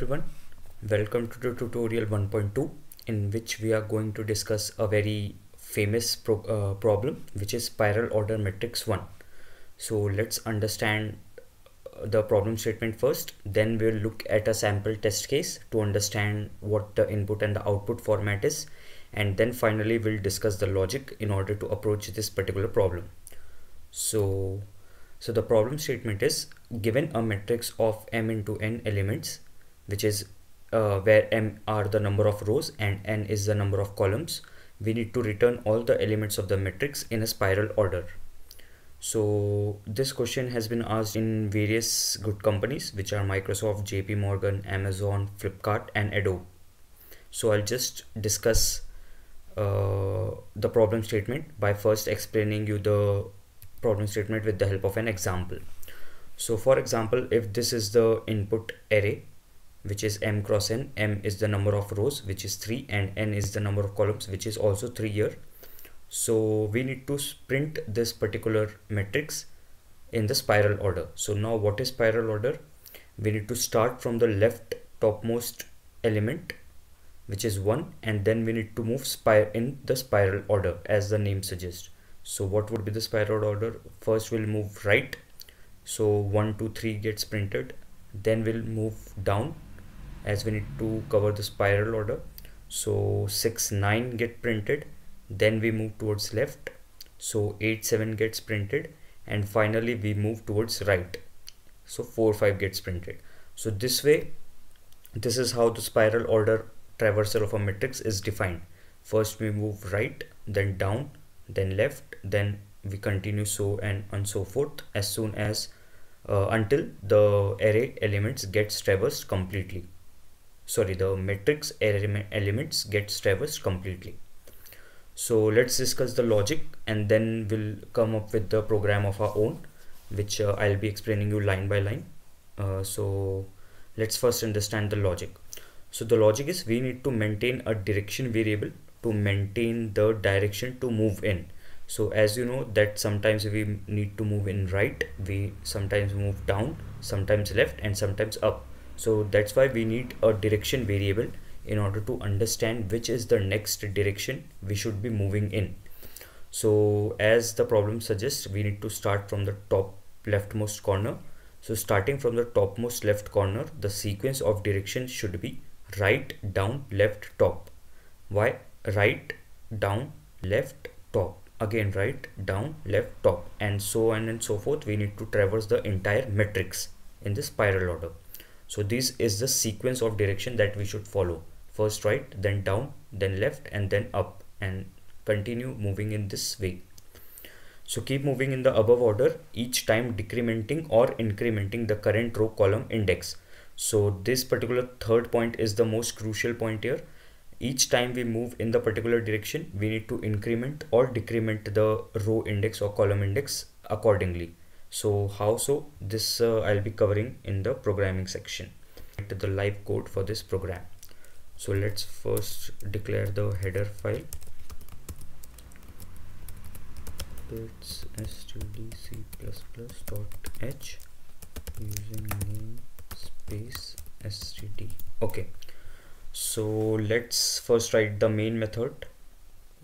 everyone, welcome to the tutorial 1.2 in which we are going to discuss a very famous pro uh, problem which is spiral order matrix 1. So let's understand uh, the problem statement first then we'll look at a sample test case to understand what the input and the output format is and then finally we'll discuss the logic in order to approach this particular problem. So so the problem statement is given a matrix of m into n elements, which is uh, where m are the number of rows and n is the number of columns, we need to return all the elements of the matrix in a spiral order. So this question has been asked in various good companies, which are Microsoft, JP Morgan, Amazon, Flipkart, and Adobe. So I'll just discuss uh, the problem statement by first explaining you the problem statement with the help of an example. So for example, if this is the input array, which is m cross n, m is the number of rows, which is 3 and n is the number of columns, which is also 3 here. So we need to print this particular matrix in the spiral order. So now what is spiral order? We need to start from the left topmost element which is 1 and then we need to move spire in the spiral order as the name suggests so what would be the spiral order first we'll move right so 1 2 3 gets printed then we'll move down as we need to cover the spiral order. So 6 9 get printed then we move towards left. So 8 7 gets printed and finally we move towards right. So 4 5 gets printed. So this way this is how the spiral order traversal of a matrix is defined. First we move right then down then left then we continue so and and so forth as soon as uh, until the array elements gets traversed completely sorry the matrix elements gets traversed completely. So let's discuss the logic and then we'll come up with the program of our own which uh, I'll be explaining you line by line. Uh, so let's first understand the logic. So the logic is we need to maintain a direction variable to maintain the direction to move in. So as you know that sometimes we need to move in right we sometimes move down sometimes left and sometimes up so that's why we need a direction variable in order to understand which is the next direction we should be moving in. So as the problem suggests we need to start from the top leftmost corner. So starting from the topmost left corner the sequence of directions should be right down left top. Why? Right down left top. Again right down left top. And so on and so forth we need to traverse the entire matrix in the spiral order so this is the sequence of direction that we should follow. First right then down then left and then up and continue moving in this way. So keep moving in the above order each time decrementing or incrementing the current row column index. So this particular third point is the most crucial point here. Each time we move in the particular direction we need to increment or decrement the row index or column index accordingly so how so? This uh, i'll be covering in the programming section. To the live code for this program. So let's first declare the header file. It's stdc++.h using name space std okay. So let's first write the main method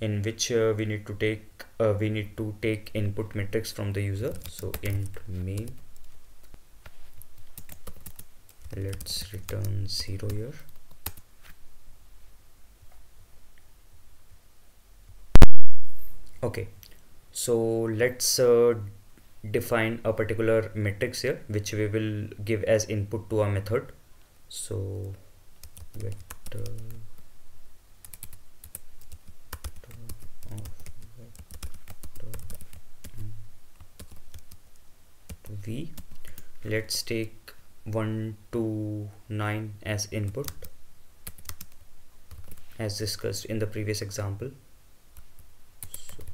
in which uh, we need to take uh, we need to take input matrix from the user. So int main. Let's return 0 here. Okay. So let's uh, define a particular matrix here which we will give as input to our method. So v let's take 1 to 9 as input as discussed in the previous example. So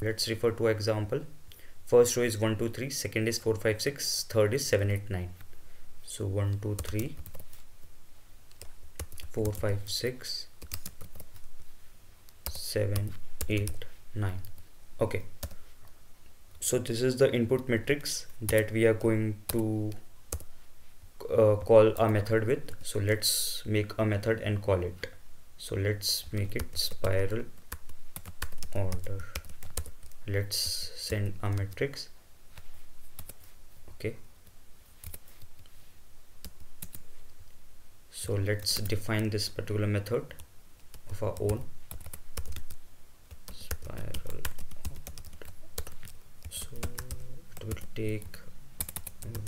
let's refer to example. First row is 1 2 3 second is 4 5 6 third is 7 8 9 so 1 2 3 4 5 6 7 8 9 okay. So this is the input matrix that we are going to uh, call a method with. So let's make a method and call it. So let's make it spiral order. Let's send a matrix. Okay. So let's define this particular method of our own spiral so it will take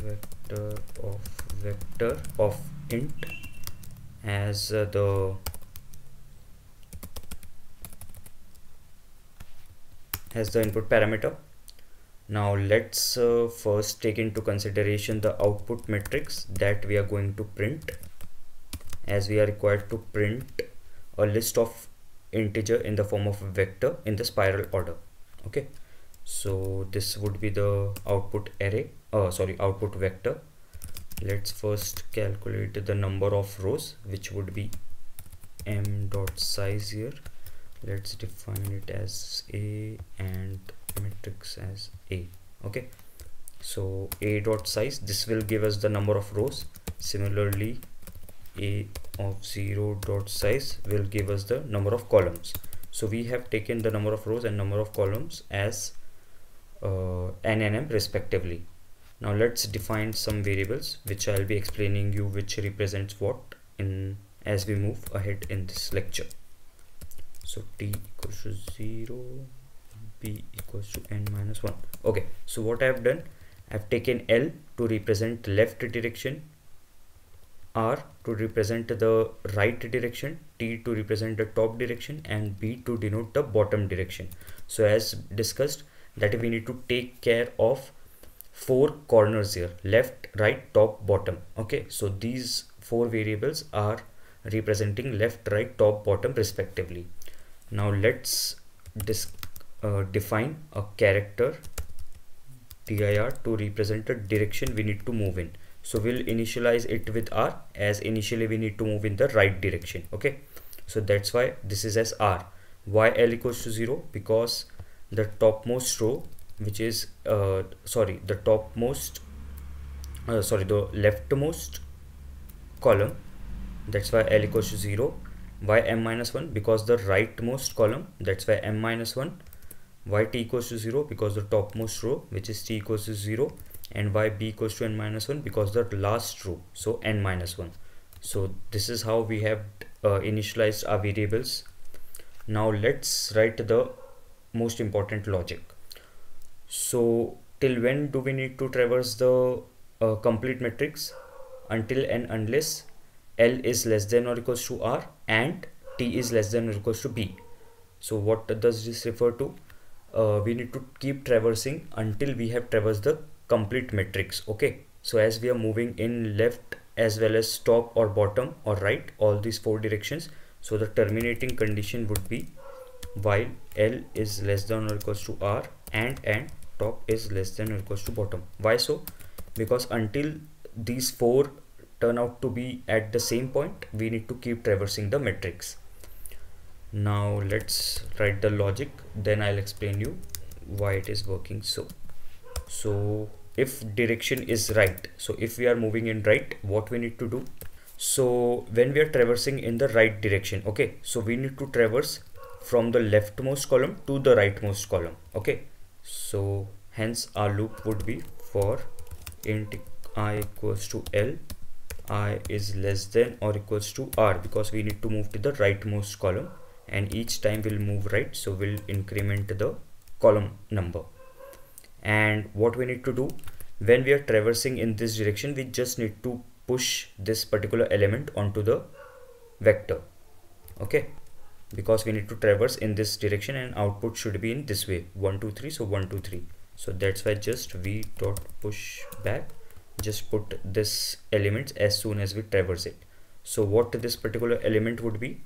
vector of vector of int as uh, the as the input parameter. Now let's uh, first take into consideration the output matrix that we are going to print. As we are required to print a list of integer in the form of vector in the spiral order. Okay so this would be the output array uh, sorry output vector. Let's first calculate the number of rows which would be m dot size here. Let's define it as a and matrix as a okay? So a dot size this will give us the number of rows. Similarly a of 0 dot size will give us the number of columns. So we have taken the number of rows and number of columns as uh, n and m respectively. Now let's define some variables which I'll be explaining you which represents what in as we move ahead in this lecture. So t equals to 0 b equals to n minus 1 okay so what I have done I've taken L to represent left direction R to represent the right direction T to represent the top direction and B to denote the bottom direction. So as discussed that we need to take care of four corners here left right top bottom. Okay so these four variables are representing left right top bottom respectively. Now let's uh, define a character dir to represent the direction we need to move in. So we'll initialize it with r as initially we need to move in the right direction. Okay so that's why this is as r. Why l equals to 0 because the topmost row which is uh, sorry the topmost uh, sorry the leftmost column. That's why l equals to 0 why m minus 1 because the rightmost column that's why m minus 1 y t equals to 0 because the topmost row which is t equals to 0 and y b equals to n minus 1 because the last row so n minus 1 so this is how we have uh, initialized our variables. Now let's write the most important logic so till when do we need to traverse the uh, complete matrix until and unless L is less than or equals to R and T is less than or equals to B. So what does this refer to? Uh, we need to keep traversing until we have traversed the complete matrix. Okay. So as we are moving in left as well as top or bottom or right, all these four directions. So the terminating condition would be while L is less than or equals to R and and top is less than or equals to bottom. Why so? Because until these four turn out to be at the same point we need to keep traversing the matrix now let's write the logic then I'll explain you why it is working so so if direction is right so if we are moving in right what we need to do so when we are traversing in the right direction okay so we need to traverse from the leftmost column to the rightmost column okay? So hence our loop would be for int i equals to l i is less than or equals to r because we need to move to the rightmost column and each time we'll move right so we'll increment the column number. And what we need to do when we are traversing in this direction we just need to push this particular element onto the vector okay because we need to traverse in this direction and output should be in this way. 1 2 3 so 1 2 3 so that's why just v dot push back just put this element as soon as we traverse it. So what this particular element would be?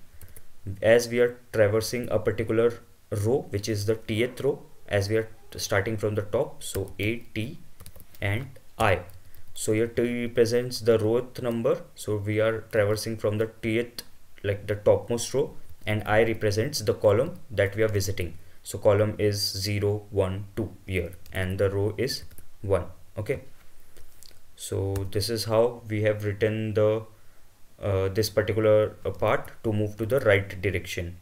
As we are traversing a particular row which is the tth row as we are starting from the top so a t and i. So here t represents the rowth number. So we are traversing from the tth like the topmost row and i represents the column that we are visiting. So column is 0 1 2 here and the row is 1 okay? So this is how we have written the uh, this particular uh, part to move to the right direction.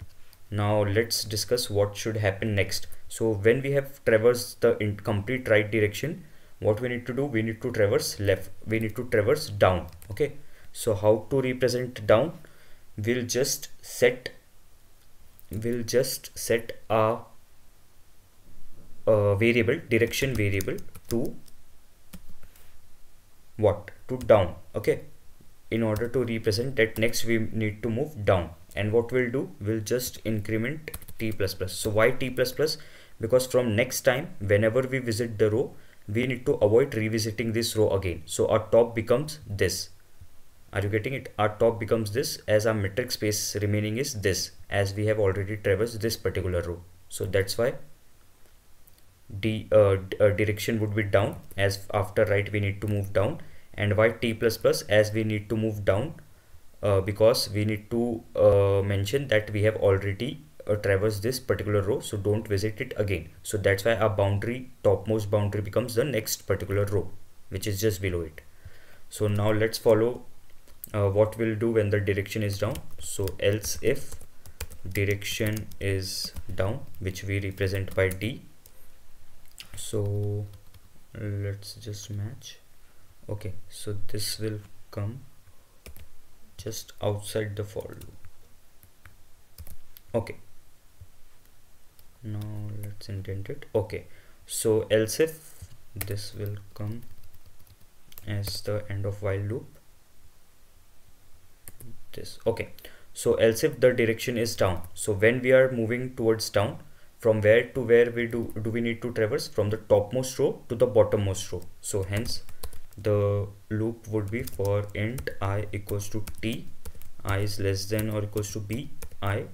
Now let's discuss what should happen next. So when we have traversed the incomplete right direction what we need to do? We need to traverse left we need to traverse down okay? So how to represent down? We'll just set we'll just set a, a variable direction variable to what? To down okay? In order to represent that next we need to move down. And what we'll do? We'll just increment t so why t because from next time whenever we visit the row we need to avoid revisiting this row again. So our top becomes this are you getting it? Our top becomes this as our metric space remaining is this as we have already traversed this particular row. So that's why d uh, uh, direction would be down as after right we need to move down and why t plus plus as we need to move down uh, because we need to uh, mention that we have already uh, traversed this particular row so don't visit it again. So that's why our boundary topmost boundary becomes the next particular row which is just below it. So now let's follow uh, what we'll do when the direction is down. So else if direction is down which we represent by d. So let's just match. Okay so this will come just outside the for loop. Okay. Now let's indent it. Okay. So else if this will come as the end of while loop this. Okay. So else if the direction is down so when we are moving towards down from where to where we do do we need to traverse? From the topmost row to the bottommost row. So hence the loop would be for int i equals to t i is less than or equals to b i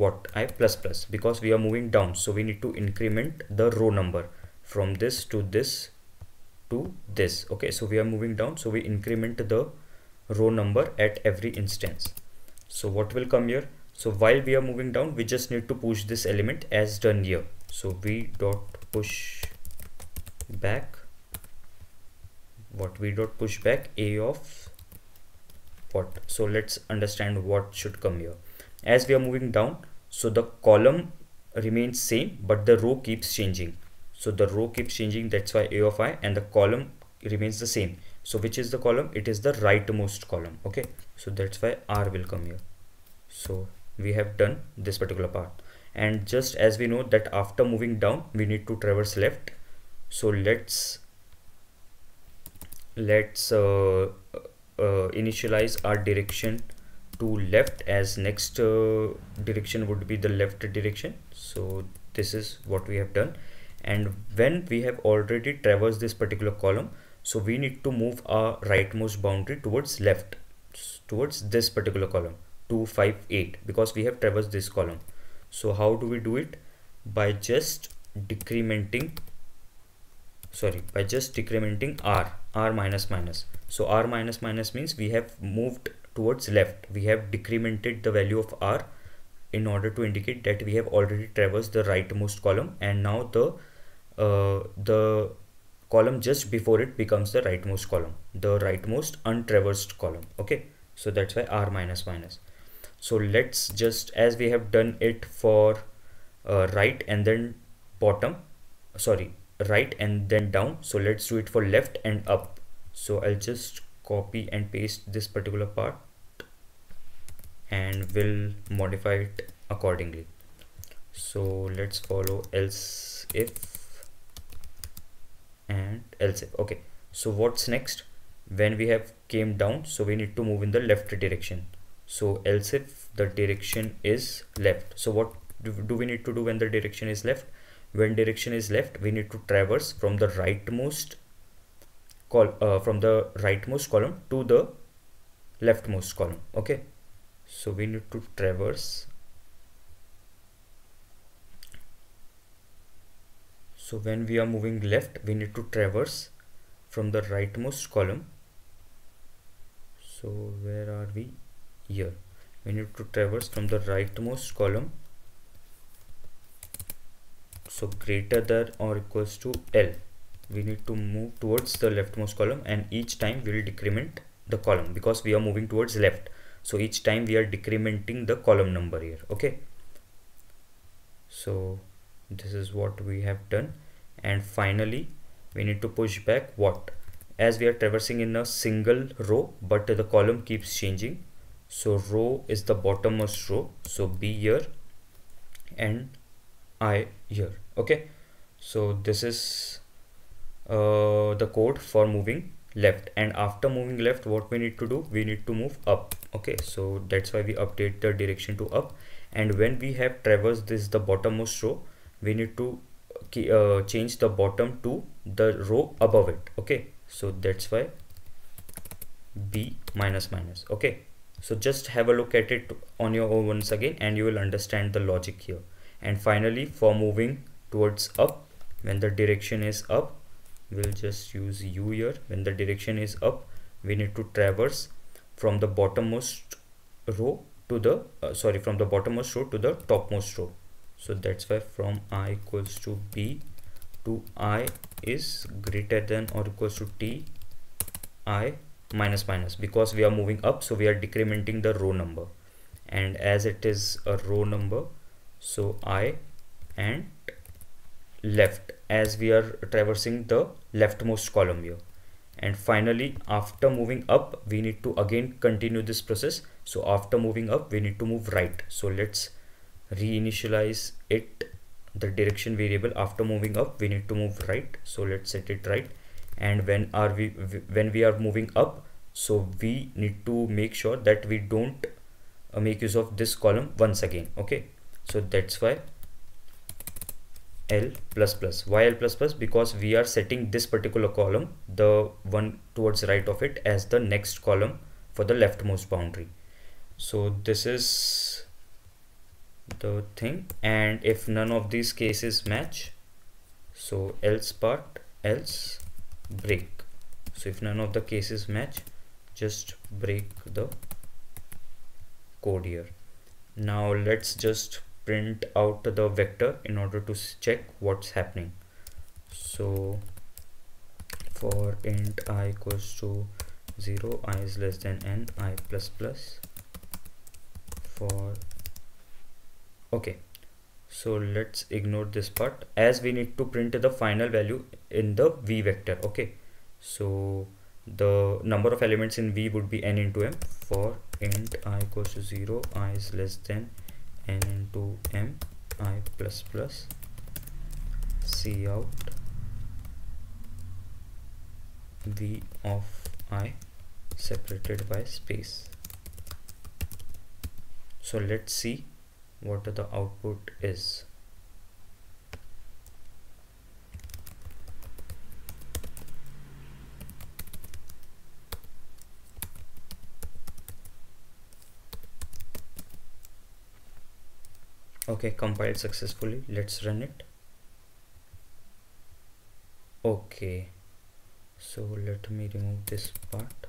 what? I plus plus. Because we are moving down. So we need to increment the row number from this to this to this. Okay. So we are moving down. So we increment the row number at every instance. So what will come here? So while we are moving down we just need to push this element as done here. So v dot push back. What we dot push back? A of what? So let's understand what should come here. As we are moving down so the column remains same but the row keeps changing. So the row keeps changing that's why a of i and the column remains the same so which is the column? It is the rightmost column. Okay? So that's why r will come here. So we have done this particular part. And just as we know that after moving down we need to traverse left. So let's let's uh, uh, initialize our direction to left as next uh, direction would be the left direction. So this is what we have done. And when we have already traversed this particular column so we need to move our rightmost boundary towards left towards this particular column 258 because we have traversed this column. So how do we do it? By just decrementing sorry by just decrementing r r minus minus. So r minus minus means we have moved towards left. We have decremented the value of r in order to indicate that we have already traversed the rightmost column and now the uh, the column just before it becomes the rightmost column the rightmost untraversed column okay? So that's why r minus minus. So let's just as we have done it for uh, right and then bottom sorry right and then down so let's do it for left and up. So I'll just copy and paste this particular part and will modify it accordingly. So let's follow else if and else. If okay. So what's next? When we have came down so we need to move in the left direction. So else if the direction is left. So what do, we need to do when the direction is left? When direction is left we need to traverse from the rightmost col uh, from the rightmost column to the leftmost column. Okay. So we need to traverse so when we are moving left we need to traverse from the rightmost column. So where are we? Here. We need to traverse from the rightmost column. So greater than or equals to L. We need to move towards the leftmost column and each time we will decrement the column because we are moving towards left. So each time we are decrementing the column number here. Okay? So this is what we have done. And finally we need to push back what? As we are traversing in a single row but the column keeps changing. So row is the bottommost row. So b here and i here. Okay? So this is uh, the code for moving left. And after moving left what we need to do? We need to move up. Okay? So that's why we update the direction to up. And when we have traversed this the bottommost row we need to uh, change the bottom to the row above it okay? So that's why b minus minus okay? So just have a look at it on your own once again and you will understand the logic here. And finally for moving towards up when the direction is up we'll just use u here. When the direction is up we need to traverse from the bottommost row to the uh, sorry from the bottommost row to the topmost row so that's why from i equals to b to i is greater than or equals to t i minus minus. Because we are moving up so we are decrementing the row number. And as it is a row number so i and left as we are traversing the leftmost column here. And finally after moving up we need to again continue this process. So after moving up we need to move right. So let's reinitialize it the direction variable after moving up we need to move right so let's set it right and when are we when we are moving up so we need to make sure that we don't uh, make use of this column once again okay so that's why L plus plus. Why L plus plus? Because we are setting this particular column, the one towards right of it as the next column for the leftmost boundary. So this is the thing and if none of these cases match, so else part, else break. So if none of the cases match, just break the code here. Now let's just print out the vector in order to check what's happening so for int i equals to 0 i is less than n i plus plus for okay. So let's ignore this part. As we need to print the final value in the v vector. Okay. So the number of elements in v would be n into m. For int i equals to 0 i is less than n into m i plus plus. C out v of i separated by space. So let's see what the output is. Okay compiled successfully. Let's run it. Okay. So let me remove this part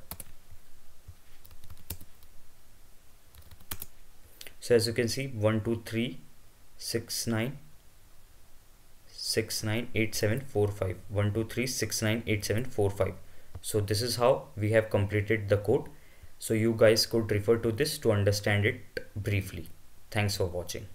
so as you can see 1 2 3 6 9 6 9 8 7 4 5 1 2 3 6 9 8 7 4 5 so this is how we have completed the code. So you guys could refer to this to understand it briefly. Thanks for watching